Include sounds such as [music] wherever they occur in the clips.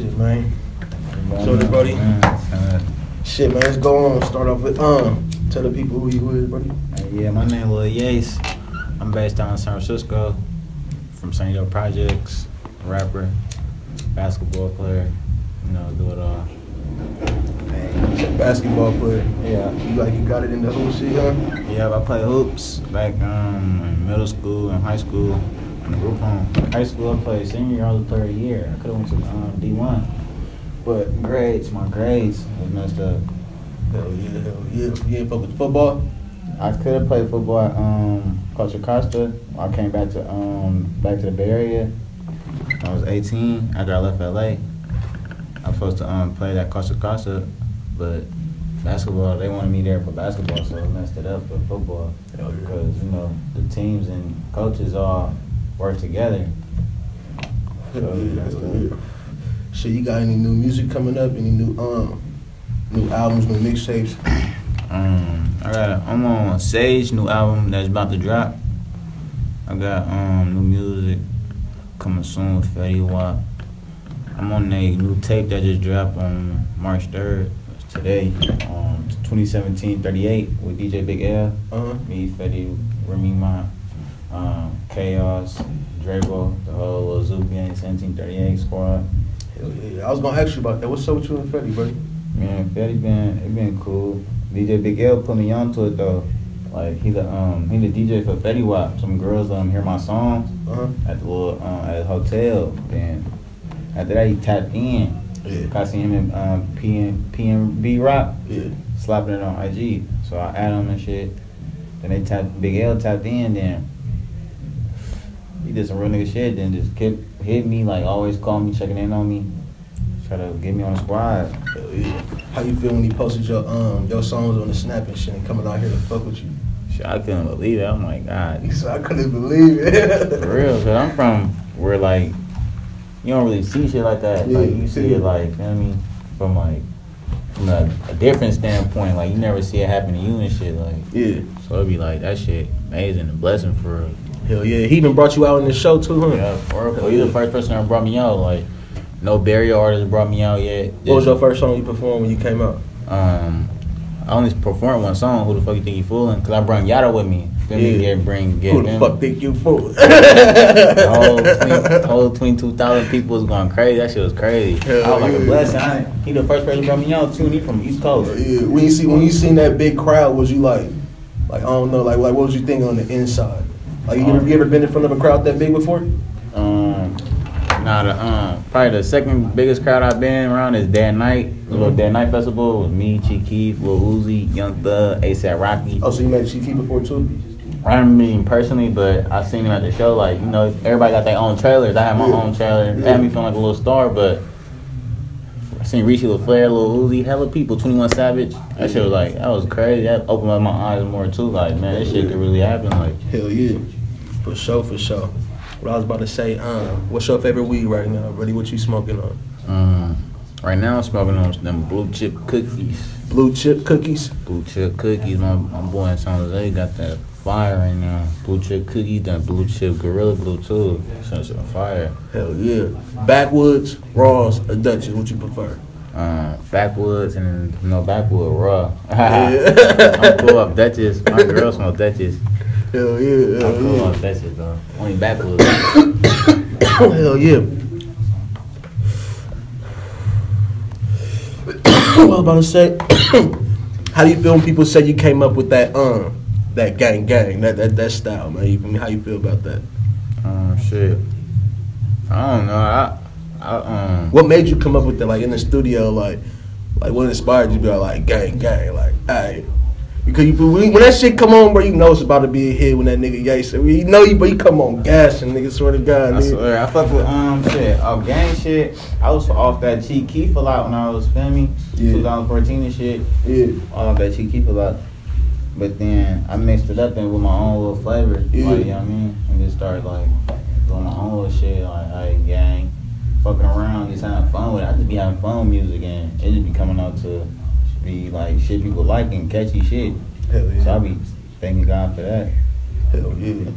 Shit, man. So buddy. Shit, man. Let's go on. Start off with um. Tell the people who you is, buddy. Yeah, my name Lil Yase. I'm based down in San Francisco, from Sunnydale Projects, rapper, basketball player. You know, do it all. Basketball player. Yeah. You like you got it in the whole shit, huh? Yeah, I played hoops back um, in middle school and high school. In group home. High school, I played senior year, I was third year. I could have went to um, D1. But grades, my grades was messed up. Hell yeah, hell yeah. You ain't fuck with football? I could have played football at um, Contra Costa. I came back to um, back to the Bay Area. I was 18 after I left LA. I was supposed to um, play at Contra Costa, but basketball, they wanted me there for basketball, so it messed it up for football. Because, you know, the teams and coaches all work together. So, yeah, that's hell good. yeah. Shit, you got any new music coming up? Any new um, new albums, new mixtapes? [clears throat] Um, I got a, I'm on Sage new album that's about to drop. I got um new music coming soon with Fetty Wap. I'm on a new tape that just dropped on March 3rd. Today, um, 2017 38 with DJ Big L. Uh huh. Me, Fetty, Remy Ma, um, Chaos, Draco, the whole little Zoo Gang 1738 squad. Hell yeah. I was gonna ask you about that. What's up with you and Fetty, buddy? Man, Fetty been it been cool. DJ Big L put me onto it though. Like he the um he the DJ for Fetty Wap. Some girls let him hear my songs Uh huh. at the little um, at the hotel. Then after that he tapped in. Yeah. I seen him in um PN PNB Rock Yeah. slapping it on IG. So I add him and shit. Then they tapped Big L tapped in. Then he did some real nigga shit. Then just kept hit me like always call me checking in on me. Try to get me on the squad. Hell yeah. How you feel when he posted your um your songs on the snap and shit and coming out here to fuck with you? Shit, I couldn't believe it. I'm like, God, He said I couldn't believe it. For real, cause I'm from where like you don't really see shit like that. Like Yeah, you see yeah. it like, you know what I mean, from like from a, a different standpoint. Like you never see it happen to you and shit. Like Yeah. so it'd be like that shit amazing, and blessing for real. Hell yeah. He even brought you out in the show too, huh? Yeah, for real. 'cause You the first person that brought me out. Like no barrier artist brought me out yet. What was your first song you performed when you came out? Um, I only performed one song. Who the fuck you think you fooling? Cause I brought Yada with me. Me? Yeah. Get bring get Who the him. fuck think you fool? [laughs] The whole, [laughs] 20, whole 22,000 people was going crazy. That shit was crazy. Hell I was like yeah. a blessing. I, he the first person brought me out too. and He from East Coast. Yeah, when you see when you seen that big crowd, was you like, like I don't know, like like what was you thinking on the inside? Like you, ever, you ever been in front of a crowd that big before? Um, nah, the um, probably the second biggest crowd I've been around is Day N Night. The little Day N Night Festival with me, Chief Keef, Lil Uzi, Young Thug, ASAP Rocky. Oh, so you met CT before too? I met him personally, but I seen him at the show. Like you know, everybody got their own trailers. I had my Yeah. own trailer. Yeah. had me feeling like a little star, but. I seen Rishi LaFleur, Lil Uzi, hella people, 21 Savage. That shit was like, that was crazy. That opened up my eyes more too. Like, man, this shit could really happen. Like, Hell yeah, for sure, for sure. What I was about to say, um, what's your favorite weed right now, buddy? What you smoking on? um, right now I'm smoking on them blue chip cookies. Blue chip cookies. Blue chip cookies. My, my boy in San Jose got that fire right now. Blue chip cookies, that blue chip Gorilla Glue too. So it's on fire. Hell yeah. Backwoods, Raws, or Dutchess? What you prefer? Um, backwoods and no backwood raw. [laughs] Yeah. I'm cool off Dutchess. My girl smoke Dutchess. Hell yeah. I'm Hell cool yeah. off Dutchess though. Only backwoods. [coughs] Hell yeah. what [coughs] I was about to say, [coughs] how do you feel when people say you came up with that um that gang gang that that, that style, man? You, feel me? how you feel about that? Um, shit. I don't know. I, I um. What made you come up with that? Like in the studio, like like what inspired you to be like gang gang, like hey. Because you, when, when that shit come on, bro, you know it's about to be a hit. When that nigga said, you know you, but you come on gas and nigga swear to God, I nigga. swear, I fuck with um shit, off gang shit. I was off that Chief Keef a lot when I was filming, Yeah. 2014 and shit. Yeah, All off that Chief Keef a lot. But then I mixed it up and with my own little flavor. Yeah. Like, you know what I mean? And just started like doing my own little shit, like hey gang, fucking around, just having fun with it. I just be having fun with music and it just be coming out to be like shit people like and catchy shit. hell So I yeah, be thanking God for that. hell yeah.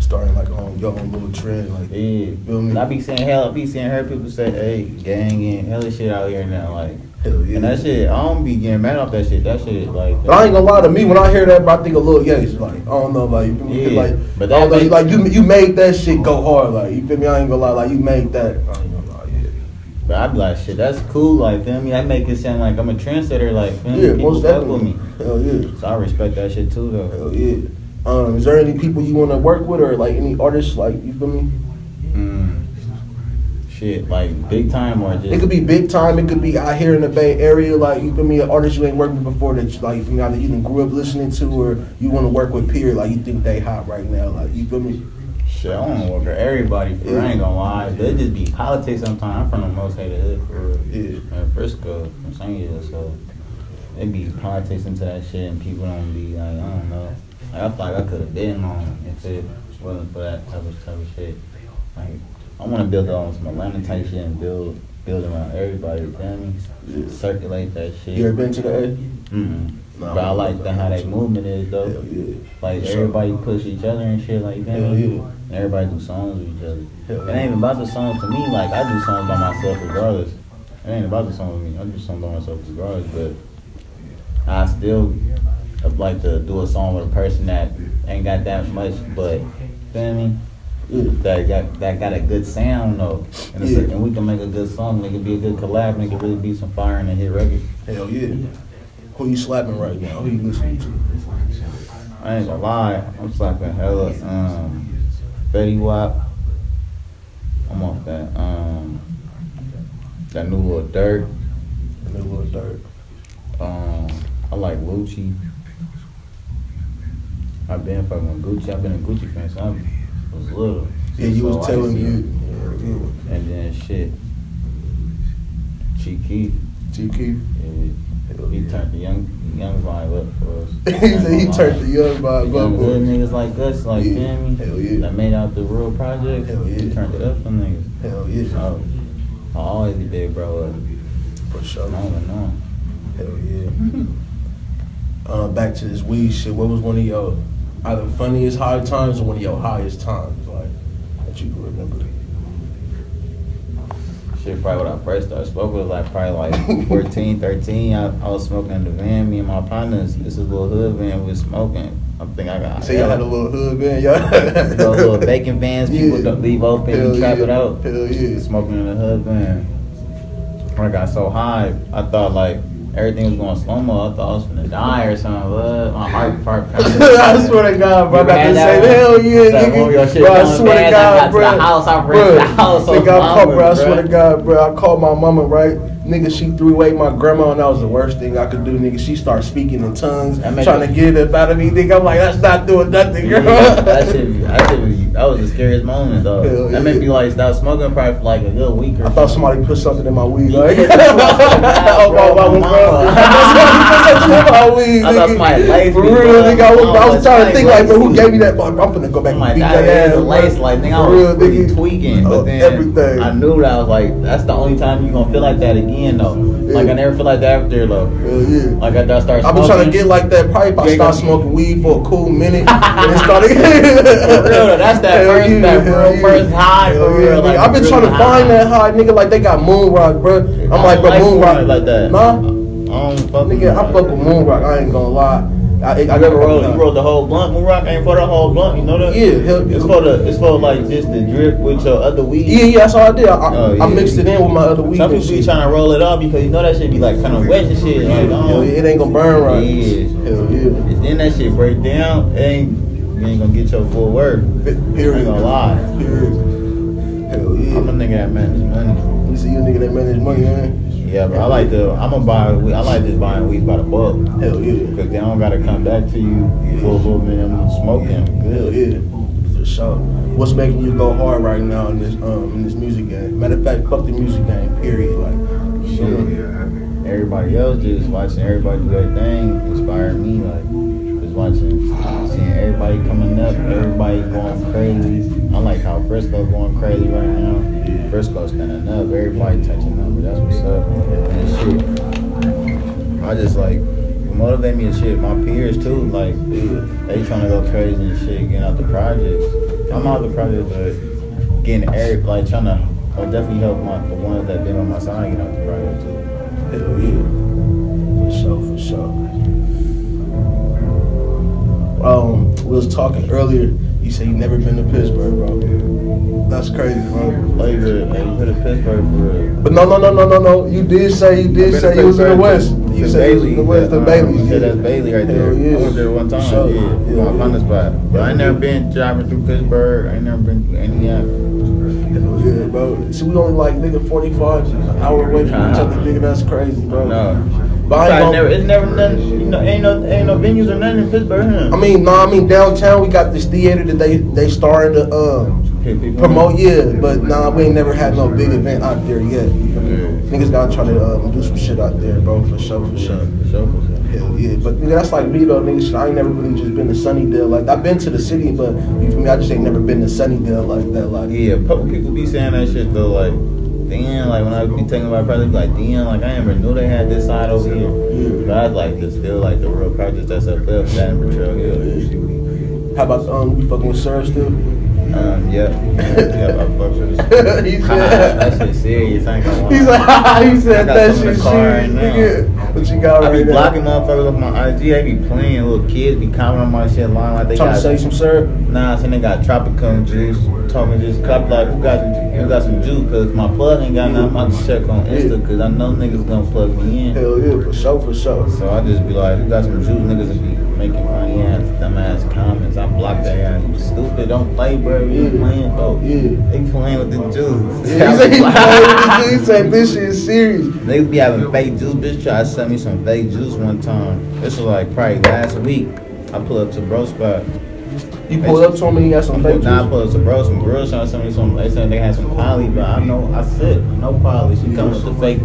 starting like on your own little trend, like Yeah. Feel me? And I be seeing hell, I be seeing her people say, hey, gang and hella shit out here now, like. hell yeah. And that shit, I don't be getting mad off that shit. That shit, like. But I ain't gonna lie to me when I hear that, bro, I think a little yes. Like I don't know, like you feel me? Yeah, like but I don't know, like you you made that shit go hard. Like you feel me? I ain't gonna lie, like you made that ain't gonna lie, yeah. But I be like, shit, that's cool, like, feel me? I make it sound like I'm a trendsetter, like, feel me? Yeah, People most fuck with definitely. me. Hell yeah. So I respect that shit too, though. Hell yeah. Um, is there any people you want to work with or like any artists like you feel me? Mm. Shit, like, big time or just. It could be big time. It could be out here in the Bay Area, like you feel me, an artist you ain't worked with before that you, like you feel me, either you grew up listening to or you want to work with period, like you think they hot right now, like you feel me? Shit, I want to work with everybody, for real. I ain't gonna lie. They just be politics sometimes. I'm from the most hated hood, for real. Yeah. in Frisco from St. Year, so they be politics into that shit, and people don't be like, I don't know. Like, I feel like I could have been on if it wasn't for that type of type of shit. Like, I want to build on some Atlanta type shit and build build around everybody. You feel me? Yeah. Circulate that shit. You ever been to the A? Nah, but I like that how that movement is though. Hell yeah. Like For sure. everybody push each other and shit. Like you feel Hell yeah. And everybody do songs with each other. Hell It ain't even about the songs to me. Like I do songs by myself regardless. It ain't about the song with me. I do songs by myself regardless. But I still would like to do a song with a person that ain't got that much, but feel me? That got that got a good sound though, and, Yeah. and we can make a good song. It could be a good collab. And it could really be some fire and a hit record. Hell yeah. Who you slapping right now? Who you listening to? I ain't gonna lie, I'm slapping hella um Fetty Wap. I'm off that um that new little dirt. And then Lil Durk. Um I like Gucci. I've been fucking with Gucci. I've been a Gucci fan since I was little. Yeah, you So was telling me. Yeah, yeah. And then shit. G Keith. Yeah, he turned the young young vibe up for us. [laughs] he said he turned the young vibe Young up. hood niggas like us, like Yeah, me? hell yeah. That made out the real project. Hell yeah. He turned it up for niggas. Hell yeah. So I always be big bro. up. For I sure. don't know. Hell yeah. Uh, back to this weed shit. What was one of your either funniest high times or one of your highest times, like that you can remember? Shit, probably when I first started smoking was like probably like [laughs] 14, 13. I, I was smoking in the van. Me and my partners. This is a little hood van. We was smoking. I think I got. So y'all had a little hood van, y'all. Those [laughs] little bacon vans people Yeah. leave open. Hell you trap yeah. it out. Hell yeah. Smoking in the hood van. I got so high, I thought like everything was going slow mo. I thought I was gonna die or something. My heart part. [laughs] I swear to God, bro. I got that same. one? Hell yeah, That nigga. Bro, I swear to bad. I God, to bro. the house, I Bro, to the house Nigga, I called, bro. I swear to God, bro. I called my mama, right? Nigga, she threw away my grandma, and that was the worst thing I could do. Nigga, she started speaking in tongues, trying to get it up out of me. Nigga, I'm like, that's not doing nothing, girl. Yeah, that shit, that shit, that was the scariest moment though. Hell that made me like stop smoking probably for like a good week or. I thought somebody put something in my weed. Like, Yeah, that's what I'm saying, oh, my bro, mama, my bro. mama. I thought somebody put something in my weed. I thought somebody laced For real, nigga. I was, I was trying to think like, bro, who gave me. that? I'm gonna go back I'm and beat that that ass. is a lace, like, nigga, I was really tweaking. But Oh, then everything. I knew that I was like, that's the only time you gonna feel like that again, though. Like, I never feel like that after, though. Yeah. Like, after I started I've been trying to get like that. Probably if I start smoking weed for a cool minute and it started. [laughs] For real, that's that first- that hell real first high, for real, like, I've been trying to high. find that high, nigga. Like they got moon rock, bro. I'm I like, bro, like moon rock like that. Nah, I don't fuck nigga, I fuck with moon rock. I ain't gonna lie. I, I, I I never rolled. You rolled the whole blunt. Moon Rock ain't for the whole blunt. You know that? Yeah, hell yeah. It's for the. It's for like just the drip with your other weed. Yeah, yeah, that's all I did. I, I, Oh, I yeah. mixed it in with my other weed. Some people be trying to roll it up because you know that shit be like kind of wet and shit. Like, yeah, it ain't gonna burn right. Yeah. Hell yeah. And then that shit break down. It ain't. You ain't gonna get your full word. Period. ain't gonna lie. Hell yeah. I'm a nigga that manage money. You see you a nigga that manage money, man. Yeah, but I like to. I'm gonna buy. I like just buying weed by the bulk. Hell yeah. Because they don't gotta come back to you for a little bit of smoking. Hell Good. yeah. For sure. What's making you go hard right now in this um in this music game? Matter of fact, fuck the music game. Period. Like, Shit. Everybody else just watching everybody do their thing inspired me. Like watching, seeing everybody coming up, everybody going crazy. I like how Frisco going crazy right now. Frisco standing up, everybody touching number. That's what's up. And shit. I just like motivate me and shit. My peers too, like they trying to go crazy and shit, getting out the projects. I'm out the project, but getting every like trying to I'll definitely help my the ones that been on my side get out the project too. Hell yeah. For sure, for sure. We was talking earlier. You said you never been to Pittsburg, bro. That's crazy, bro. You good? Man, you been to Pittsburg for real? But no, no, no, no, no, no. You did say you did say you was in the West. You said you was in the West, the Bailey. You said that's Bailey right there. Hell yeah. I went there one time. Sure. Yeah, Yeah. found fun spot. But I ain't never been driving through Pittsburg. I ain't never been through any of Hell yeah, bro. See, we only like nigga 45 an hour away from each other, nigga. That's crazy, bro. No. But I ain't never, it's never nothing. You know, ain't no, ain't no venues or nothing in Pittsburg. Huh? I mean, no, I mean downtown we got this theater that they they started to um Hit people promote, yeah. But nah, we ain't never had no big event out there yet. Yeah. Niggas gotta try to um, do some shit out there, bro, for sure, for sure. For sure, for sure. Hell yeah, but nigga, that's like me though, nigga. Shit, I ain't never really just been to Sunnydale. Like I've been to the city, but you feel me? I just ain't never been to Sunnydale like that. Like Yeah, people be saying that shit though, like, damn, like when I be thinking about project, like, damn, like I never knew they had this side over here. But I like just feel like the real project that's up there, that in Trail Hill. how about um, we fucking with Serve still? Um, yeah, [laughs] yeah, I fuck with [laughs] it. he that said. shit serious. I ain't gonna [laughs] lie. He's like, he said I got that shit right serious. What you got I right be now? blocking motherfuckers off my IG. They be playing little kids be commenting on my shit line like they Trying got to say some syrup. Nah, saying they got Tropicum juice. Talking just cop like who got who got some juice? Cause my plug ain't got nothing. I can check on Insta cause I know niggas gonna plug me in. Hell yeah, for sure, for sure. So I just be like, who got some juice? Niggas be making funny ass, dumb ass comments. I block that ass. You stupid. Don't play, bro. You Yeah. playing, bro. Yeah. They playing with the juice. Yeah, he said [laughs] this shit. He said this shit is serious. Niggas be having fake juice. Bitch tried to sell me some fake juice one time. This was like probably last week. I pull up to bro spot. You pulled up to him and he got some fake juice? Nah, I pulled up to bro. Some girls trying to sell me some. They said they had some poly, but I know I said no poly. She comes with the fake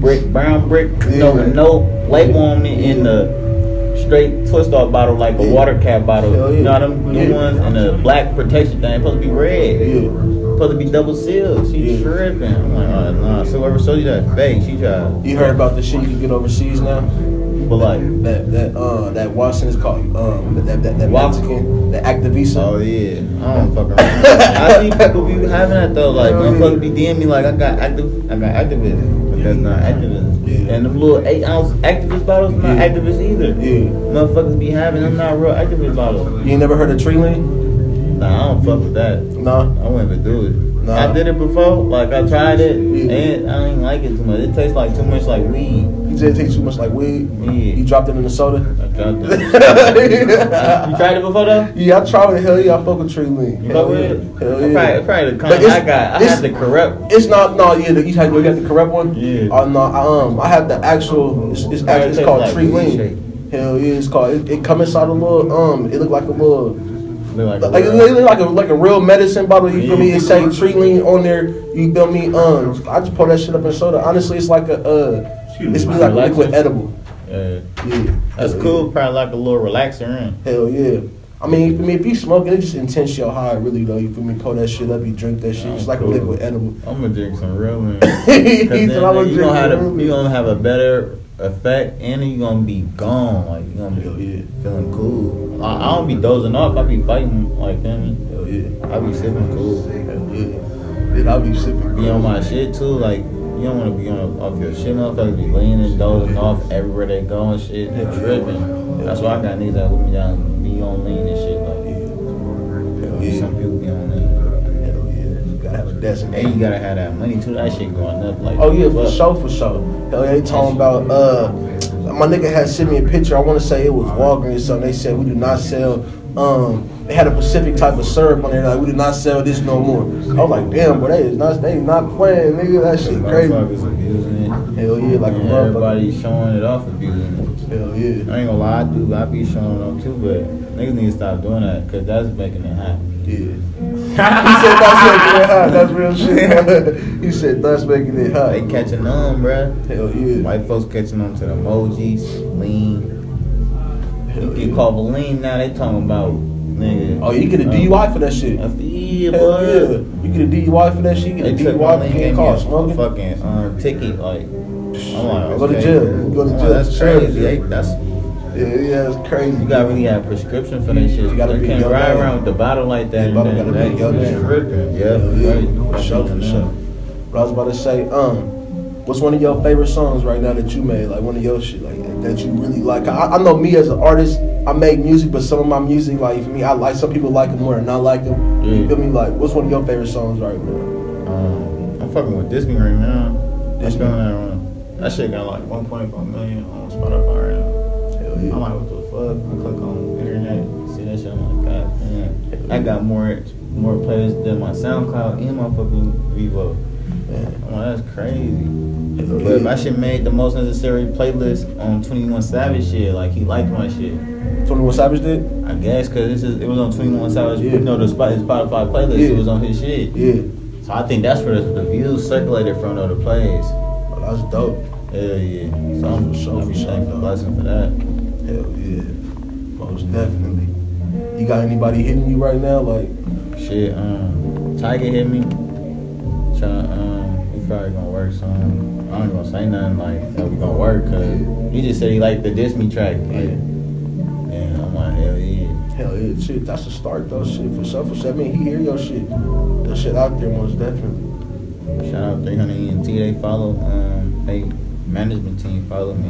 brick, brown brick, no no label on it in the straight twist off bottle like a water cap bottle. You know them new Yeah. ones and the black protection thing supposed to be red. Yeah. Supposed to be double sealed. She Yeah. tripping. I'm like, oh nah. So whoever sold you that fake, she tried. You heard about the shit you can get overseas now? But like, That that uh that Watson is called um that that that? Mexican the Actavis. Oh yeah, I don't fuck around. [laughs] I see people be having that though. Like motherfuckers be DM me like I got active, I got Actavis, but that's not Actavis. Yeah. And them little eight ounce Actavis bottles not Yeah. Actavis either. Yeah. Motherfuckers be having them not real Actavis bottles. You ain't never heard of tree lean? Nah, I don't fuck with that. Nah. I wouldn't even do it. Nah. I did it before. Like I tried it, Yeah. and I didn't like it too much. It tastes like too much like weed. You said it takes too much like weed. Yeah. You dropped it in the soda. I tried it. [laughs] you tried it before though? Yeah, I tried it. Hell yeah, I fuck with tree lean. You Hell fuck with yeah. it? Hell Probably, yeah. probably the kind it's- I got. I had the corrupt. It's not no yeah. The, you had you got the correct one. Yeah. Oh no, I, um, I have the actual. It's, it's actually it's called like tree lean. Hell yeah, it's called. It, it come inside a little um. It look like a little. Look Like, like, a like a like a real medicine bottle. You feel me? Yeah. It say tree lean on there. You feel me? Um, I just pour that shit up in soda. Honestly, it's like a uh, it's be like a liquid edible. Yeah. Yeah, That's Hell cool. Probably like a little relaxer in. Hell yeah. I mean, you feel me? If you smoke it, it just intense your high, really though. You feel me? Pour that shit up, you drink that shit. It's like a liquid edible. I'm gonna drink some real one. He [laughs] Cause said, then, "I'ma then you drink gonna have some a, real you gonna have a better effect, and you gonna be gone. Like you gonna be Hell yeah. feeling cool. I, I don't be dozing off. I be fighting. Like feel me? Hell yeah. I be sipping cool. Hell yeah. Then I'll be sipping. Be on my shit too. Like you don't wanna be on off your shit. Motherfuckers be leaning, dozing off everywhere they go and shit. They tripping. That's why I got niggas that with me down, be on lean and shit. Like You gotta have a And you gotta have that money too. That shit going up like. Oh yeah, for sure, for sure. Hell yeah, they talking about uh my nigga had sent me a picture. I wanna say it was Walgreens or something. They said we do not sell um they had a specific type of syrup on there, like we do not sell this no more. I was like, damn, but they is not they not playing, nigga. That shit crazy. Motherfuckers abusing it. Hell yeah, like motherfucker. everybody showing it off abusing it. Hell yeah. I ain't gonna lie, I do. I be showing them too, but niggas need to stop doing that because that's making it hot. Yeah. He said that's making it [laughs] hot. That's real shit. [laughs] he said that's making it hot. They catching on, bruh. Hell yeah. White folks catching on to the emojis, lean. Hell You get yeah. called lean now. They talking about nigga. Oh, you get a uh, DUI for that shit. That's the yeah, Hell yeah. You get a DUI for that shit. You They a DUI for getting caught smoking. fucking um, ticket. Like, I'm like, Go to jail. Go to jail. Like, that's crazy. They, that's Yeah, yeah, it's crazy. You gotta really have a prescription for that shit. You gotta You be can't ride man. around with the bottle like that. Yeah, bottle gotta that- be young that- man. tripping. Yeah, yeah, right. for sure, for sure. But I was about to say, um, what's one of your favorite songs right now that you made? Like one of your shit, like that you really like. I, I know me as an artist, I make music, but some of my music, like for me, I like some people like it more than I like them. You Yeah. feel me? Like, what's one of your favorite songs right now? Um, I'm fucking with this me right now. This This going Me? that. That shit got like 1.5 million on Spotify right now. I'm like, what the fuck? I click on internet, see that shit. I'm like, God damn. I got more more plays than my SoundCloud and my fucking Vevo. Man, I'm like, that's crazy. But my shit made the most necessary playlist on 21 Savage shit. Like he liked my shit. Twenty One Savage did. I guess because this is it was on 21 Savage. Yeah. You know the Spotify playlist. Yeah. It was on his shit. Yeah, So I think that's where the, the views circulated from other plays. oh, that's dope. Hell yeah. So I'm, For sure, I'm for sure, blessing for that. Hell yeah, most definitely. You got anybody hitting you right now? Like, Shit, um, Tyga hit me. Trying, um, he probably gonna work some. I ain't gonna say nothing like that we gonna work cause he just said he liked the diss me track. Like, and I'm like, hell yeah. hell yeah, shit. That's a start though. Shit for self. I mean, he hear your shit. That shit out there most definitely. Shout out 300 ENT, they follow, um, they management team follow me.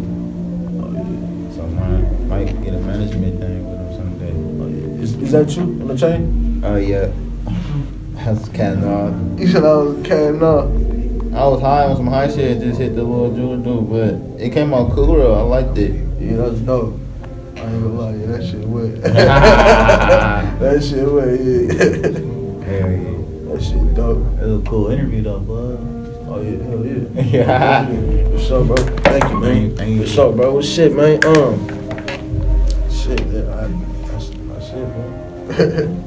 Oh yeah. I might, might get a management thing with them someday. Is, is that you on the chain? Oh yeah. That's kind of [laughs] You said I was carrying up. I was high on some high shit, just hit the little jewel dude, but it came out cool though. I liked it. Yeah, that's dope. I ain't gonna lie, yeah, that shit wet. [laughs] [laughs] that shit wet, yeah. Hell yeah. that shit dope. It was a cool interview though, bud. Oh yeah, hell yeah. [laughs] Yeah. What's up, bro. Thank you, man. Thank you. For sure, bro. What's shit, man. Um, shit, yeah, I, that's, that's it, man. [laughs]